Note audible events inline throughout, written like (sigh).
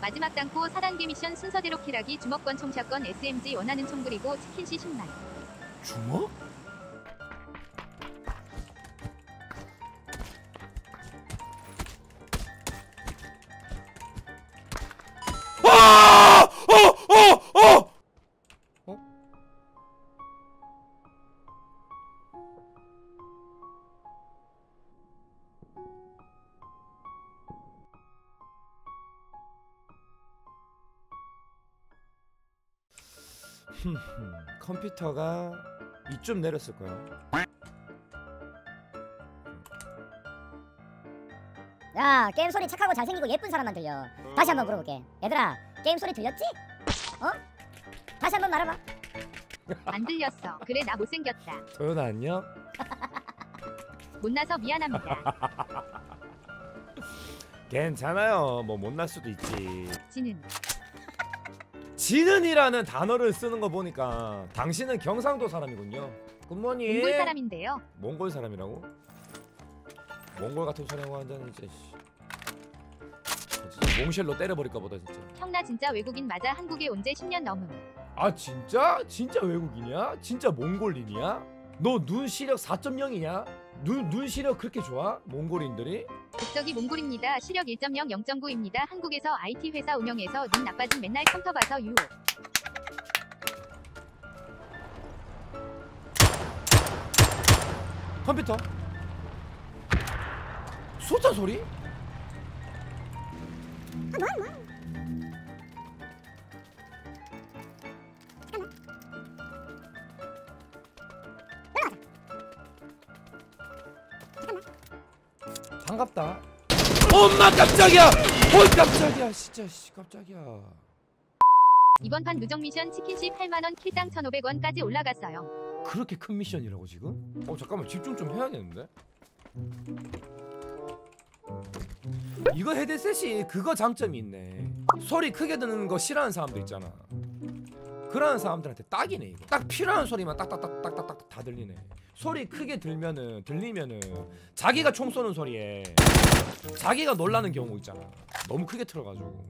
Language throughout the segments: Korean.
마지막 땅고 4단계 미션 순서대로 킬하기 주먹권 총샷건 SMG 원하는 총 그리고 치킨시 10만. 주먹? (laughs) 컴퓨터가 이쯤 내렸을 거야. 야 게임 소리 착하고 잘생기고 예쁜 사람만 들려 다시 한번 물어볼게 얘들아 게임 소리 들렸지? 어? 다시 한번 말해봐 안 들렸어. 그래 나 못생겼다. 도연아 안녕? 못나서 미안합니다. (laughs) 괜찮아요. 뭐 못날 수도 있지. 지는 지는이라는 단어를 쓰는 거 보니까 당신은 경상도 사람이군요. Good morning. 몽골 사람인데요. 몽골 사람이라고? 몽골 같은 소리 하고 완전 이제 씨. 진짜 몽쉘로 때려버릴까 보다 진짜. 형 나 진짜 외국인 맞아. 한국에 온 지 10년 넘음. 아 진짜? 진짜 외국인이야? 진짜 몽골인이야? 너 눈 시력 4.0이냐? 눈, 눈 시력 그렇게 좋아? 몽골인들이? 국적이 몽골입니다. 시력 1.0 0.9입니다. 한국에서 IT 회사 운영해서 눈 나빠진 맨날 컴퓨터 봐서 유. 컴퓨터? 숫자 소리? 반갑다. 엄마 깜짝이야! 어 깜짝이야 진짜 씨 깜짝이야. 이번 판 누적 미션 치킨시 8만 원 킬당 1,500원까지 올라갔어요. 그렇게 큰 미션이라고 지금? 어 잠깐만 집중 좀 해야겠는데? 이거 헤드셋이 그거 장점이 있네 소리 크게 듣는 거 싫어하는 사람들 있잖아 그러는 사람들한테 딱이네 이거 딱 필요한 소리만 딱딱딱딱딱딱 다 들리네. 소리 크게 들면은 들리면은 자기가 총 쏘는 소리에 자기가 놀라는 경우 있잖아. 너무 크게 틀어가지고.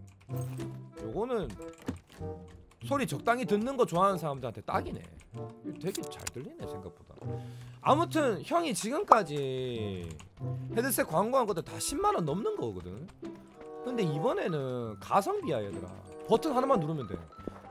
요거는 소리 적당히 듣는 거 좋아하는 사람들한테 딱이네. 되게 잘 들리네 생각보다. 아무튼 형이 지금까지 헤드셋 광고한 것도 다 10만원 넘는 거거든. 근데 이번에는 가성비야 얘들아. 버튼 하나만 누르면 돼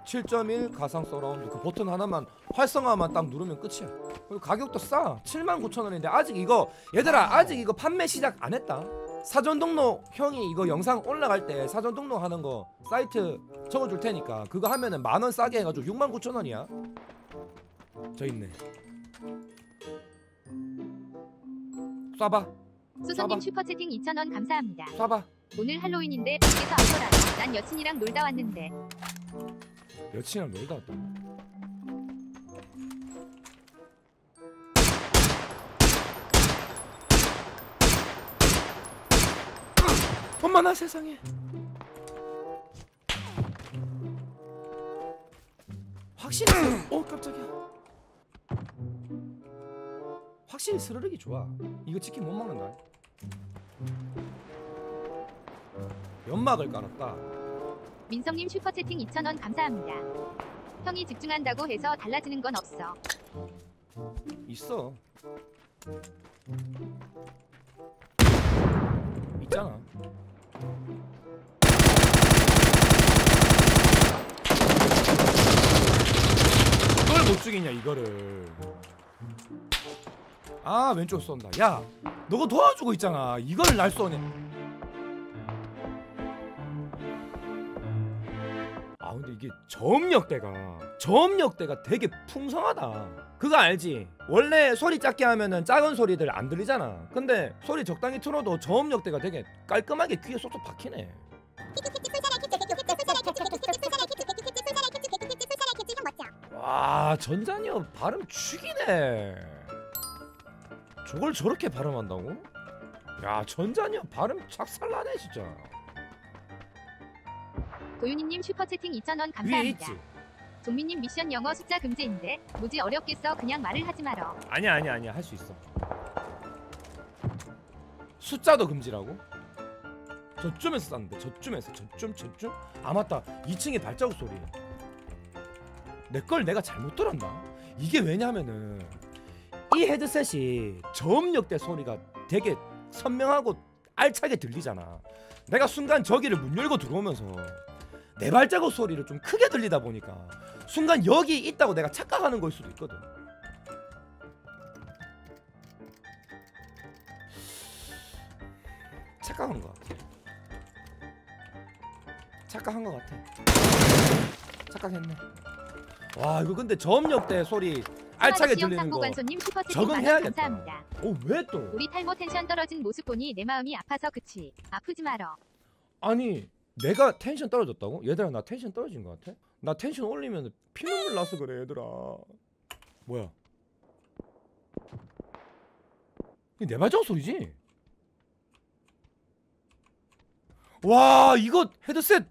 7.1 가상 서라운드 그 버튼 하나만 활성화만 딱 누르면 끝이야 그리고 가격도 싸 79,000원인데 아직 이거 얘들아 아직 이거 판매 시작 안 했다 사전 등록 형이 이거 영상 올라갈 때 사전 등록하는 거 사이트 적어줄 테니까 그거 하면은 만 원 싸게 해가지고 69,000원이야 저 있네 쏴봐 봐봐. 슈퍼채팅 2,000원 감사합니다. 쏴봐 오늘 할로윈인데 밖에서 안 놀아. 난 여친이랑 놀다 왔는데. 여친이랑 놀다 왔다. 엄마나 세상에. 확실히 스- 어 깜짝이야. 확실히 스르륵이 좋아. 이거 치킨 못 먹는다. 연막을 깔았다 민성님 슈퍼채팅 2,000원 감사합니다. 형이 집중한다고 해서 달라지는 건 없어. 있어. 있잖아. 이걸 못 죽이냐 이거를. 아 왼쪽 쏜다. 야, 너가 도와주고 있잖아. 이걸 날 쏘네. 이게 저음역대가 저음역대가 되게 풍성하다. 그거 알지? 원래 소리 작게 하면은 작은 소리들 안 들리잖아. 근데 소리 적당히 틀어도 저음역대가 되게 깔끔하게 귀에 쏙쏙 박히네. 와 전자녀 발음 죽이네. 저걸 저렇게 발음한다고? 야 전자녀 발음 착살나네 진짜 도윤이님 슈퍼채팅 2,000원 위에 감사합니다. 종민님 미션 영어 숫자 금지인데 뭐지 어렵겠어. 그냥 말을 하지 말어. 아니야 아니야 아니야. 할 수 있어. 숫자도 금지라고? 저쯤에서 쐈는데 저쯤에서 저쯤 저쯤? 아 맞다. 2층에 발자국 소리 내 걸 내가 잘못 들었나? 이게 왜냐면은 이 헤드셋이 저음역대 소리가 되게 선명하고 알차게 들리잖아. 내가 순간 저기를 문 열고 들어오면서 내 발자국 소리를 좀 크게 들리다 보니까 순간 여기 있다고 내가 착각하는 걸 수도 있거든 착각한 것 같아 착각한 것 같아 착각했네 와 이거 근데 저음역대 소리 알차게 들리는 거 적응해야겠다. 감사합니다. 어왜 또? 우리 탈모 텐션 떨어진 모습 보니 내 마음이 아파서 그치. 아프지 말어. 아니 내가 텐션 떨어졌다고? 얘들아 나 텐션 떨어진 것 같아? 나 텐션 올리면 피눈물 나서 그래 얘들아 뭐야 이게 내 발자국 소리지? 와 이거 헤드셋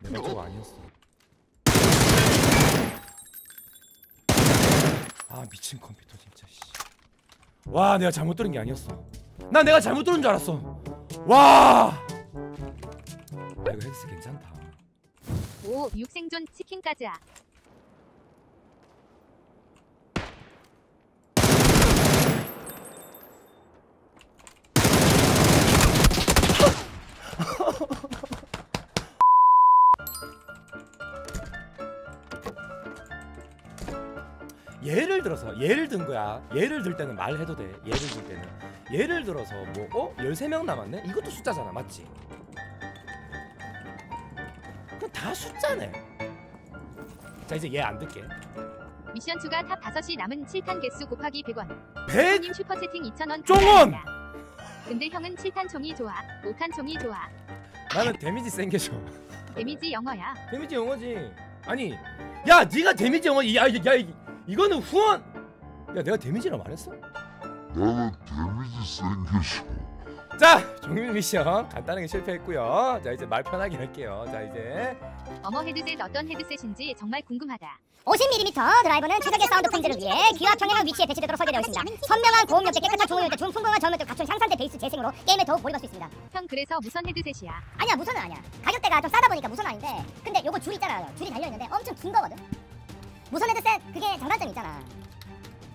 내 발자국 아니었어 아 미친 컴퓨터 진짜 씨. 와 내가 잘못 들은 게 아니었어. 난 내가 잘못 들은 줄 알았어. 와. 아, 이거 헤드셋 괜찮다. 오 육생존 치킨까지 아. 예를 들어서 예를 든 거야 예를 들 때는 말해도 돼 예를 들 때는 예를 들어서 뭐 어? 13명 남았네? 이것도 숫자잖아 맞지? 그럼 다 숫자네 자 이제 얘 안 듣게 미션 추가 탑 5시 남은 7탄 개수 곱하기 100원. 100 님 슈퍼채팅 2,000원. 종원! 근데 형은 7탄 총이 좋아. 5탄 총이 좋아. 나는 데미지 센 게 좋아 데미지 영어야. 데미지 영어지 아니 야 네가 데미지 영어 야, 야, 야 이- 이거는 후원 야 내가 데미지라 말했어? 나는 데미지 생겨서 자 종일 미션 간단하게 실패했고요 자 이제 말 편하게 할게요 자 이제 어머 헤드셋 어떤 헤드셋인지 정말 궁금하다. 50mm 드라이버는 최적의 사운드 품질을 위해 귀와 평행한 위치에 배치되도록 설계되어 있습니다. 선명한 고음 역대 깨끗한 중음역대 및 풍부한 저음역대 갖춘 향상된 베이스 재생으로 게임에 더욱 몰입할 수 있습니다. 형 그래서 무선 헤드셋이야. 아니야 무선은 아니야. 가격대가 좀 싸다 보니까 무선은 아닌데 근데 요거 줄 있잖아요. 줄이 달려 있는데 엄청 긴 거거든. 무선 헤드셋 그게 장단점 있잖아.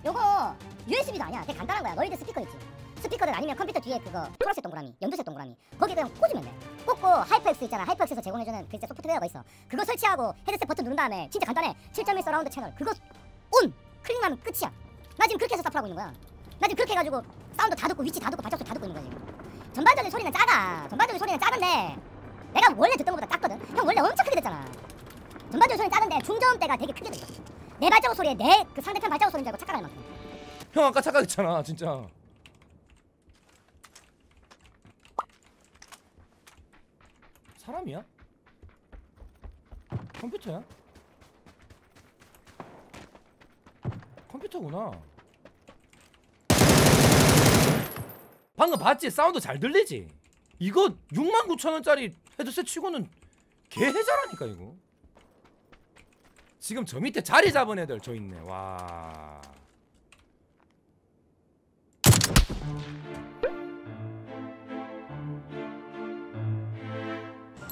요거 USB도 아니야. 되게 간단한 거야. 너희들 스피커 있지. 스피커들 아니면 컴퓨터 뒤에 그거 초록색 동그라미, 연두색 동그라미 거기 그냥 꽂으면 돼. 꽂고 하이퍼엑스 있잖아. 하이퍼엑스에서 제공해주는 그 진짜 소프트웨어가 있어. 그거 설치하고 헤드셋 버튼 누른 다음에 진짜 간단해. 7.1 서라운드 채널 그거 on 클릭하면 끝이야. 나 지금 그렇게 해서 서프하고 있는 거야. 나 지금 그렇게 해가지고 사운드 다 듣고 위치 다 듣고 발소리 다 듣고 있는 거야 지금. 전반적인 소리는 작아. 전반적인 소리는 작은데 내가 원래 듣던 것보다 작거든. 형 원래 엄청 크게 듣잖아. 전반적인 소리는 작은데 중저음대가 되게 크게 들려. 내 발자국 소리에 내 그 상대편 발자국 소리인 줄 알고 착각할 만큼. 형 아까 착각했잖아 진짜 사람이야? 컴퓨터야? 컴퓨터구나 방금 봤지? 사운드 잘 들리지? 이거 69,000원짜리 헤드셋 치고는 개해자라니까 이거 지금 저 밑에 자리 잡은 애들 저 있네 와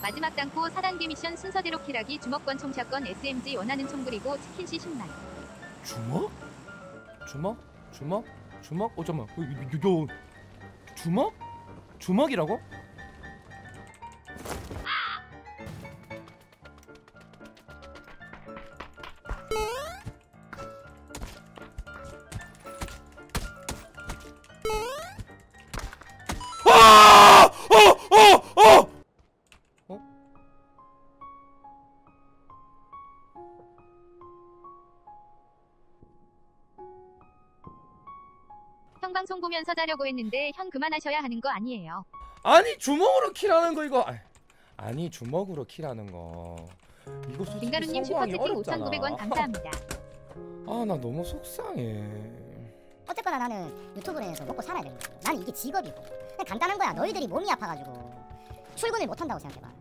마지막 땅고 사단계 미션 순서대로 킬하기 주먹권 총샷건 SMG 원하는 총 그리고 치킨시 10만. 주먹? 주먹? 주먹? 주먹? 어 잠깐만 어, 요, 요, 요. 주먹? 주먹이라고? 형 방송 보면서 자려고 했는데 형 그만하셔야 하는 거 아니에요. 아니 주먹으로 킬하는 거 이거 아니 주먹으로 킬하는 거 이거 솔직히 빙가루님 성공하기 슈퍼채팅 어렵잖아. 5,900원 감사합니다. (laughs) 아 나 너무 속상해 어쨌거나 나는 유튜브를 해서 먹고 살아야 되는 거야. 나는 이게 직업이고. 그냥 간단한 거야. 너희들이 몸이 아파가지고 출근을 못 한다고 생각해봐.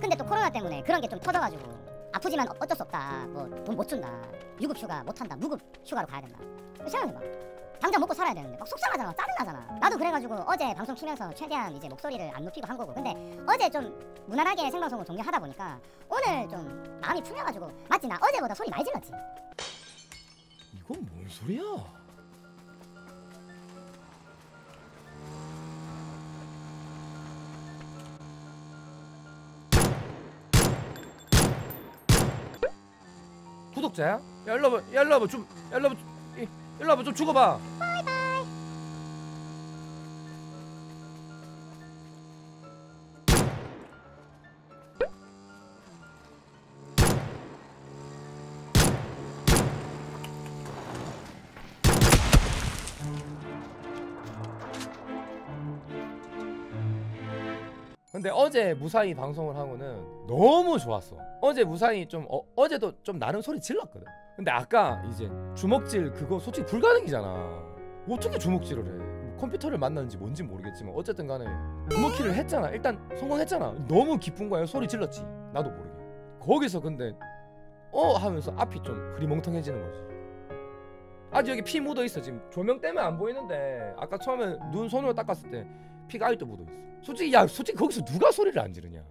근데 또 코로나 때문에 그런 게 좀 터져가지고 아프지만 어- 어쩔 수 없다. 뭐 돈 못 준다. 유급 휴가 못 한다. 무급 휴가로 가야 된다. 생각해봐. 당장 먹고 살아야 되는데. 막 속상하잖아 짜증나잖아. 나도 그래가지고 어제 방송 키면서 최대한 이제 목소리를 안 높이고 한 거고. 근데 어제 좀 무난하게 생방송을 종료하다 보니까 오늘 좀 마음이 풀려가지고 맞지 나 어제보다 소리 많이 질렀지. 이건 뭔 소리야? 구독자야? 야 일로 와봐 야 일로 와봐 좀 야, 일로 와봐 이, 일로 와봐 좀 죽어봐. 근데 어제 무사히 방송을 하고는 너무 좋았어. 어제 무사히 좀 어, 어제도 좀 나름 소리 질렀거든. 근데 아까 이제 주먹질 그거 솔직히 불가능이잖아. 어떻게 주먹질을 해? 컴퓨터를 만났는지 뭔지 모르겠지만 어쨌든 간에 주먹킬을 했잖아. 일단 성공했잖아. 너무 기쁜 거야. 소리 질렀지. 나도 모르게. 거기서 근데 어 하면서 앞이 좀 흐리멍텅해지는 거지. 아직 여기 피 묻어 있어 지금 조명 때문에 안 보이는데 아까 처음에 눈 손으로 닦았을 때 피가 아직도 묻어 있어. 솔직히 야 솔직히 거기서 누가 소리를 안 지르냐?